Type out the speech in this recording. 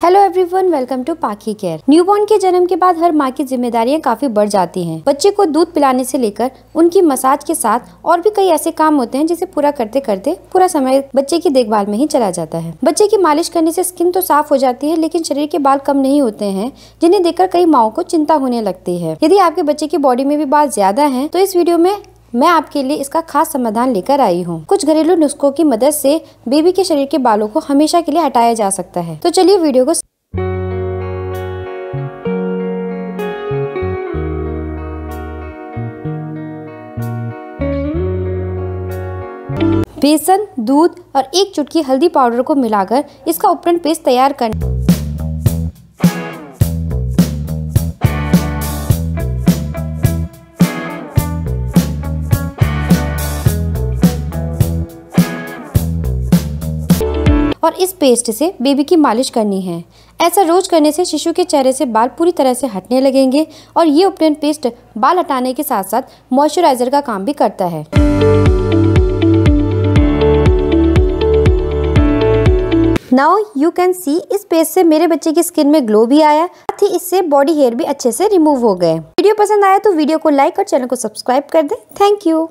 Hello everyone welcome to Pakhi care newborn के जन्म के बाद हर माँ की जिम्मेदारियाँ काफ़ी बढ़ जाती हैं। बच्चे को दूध पिलाने से लेकर उनकी मसाज के साथ और भी कई ऐसे काम होते हैं जिसे पूरा करते करते पूरा समय बच्चे की देखभाल में ही चला जाता है। बच्चे की मालिश करने से स्किन तो साफ़ हो जाती है लेकिन शरीर के बाल कम नहीं होते हैं, जिन्हें देखकर कई माओ को चिंता होने लगती है। यदि आपके बच्चे की बॉडी में भी बाल ज़्यादा है तो इस वीडियो में मैं आपके लिए इसका खास समाधान लेकर आई हूँ। कुछ घरेलू नुस्खों की मदद से बेबी के शरीर के बालों को हमेशा के लिए हटाया जा सकता है। तो चलिए वीडियो को बेसन, दूध और एक चुटकी हल्दी पाउडर को मिलाकर इसका उपरण पेस्ट तैयार करना और इस पेस्ट से बेबी की मालिश करनी है। ऐसा रोज करने से शिशु के चेहरे से बाल पूरी तरह से हटने लगेंगे और ये उपटन पेस्ट बाल हटाने के साथ साथ मॉइस्चराइजर का काम भी करता है। नाउ यू कैन सी इस पेस्ट से मेरे बच्चे की स्किन में ग्लो भी आया, साथ ही इससे बॉडी हेयर भी अच्छे से रिमूव हो गए। वीडियो पसंद आया तो वीडियो को लाइक और चैनल को सब्सक्राइब कर दे। Thank you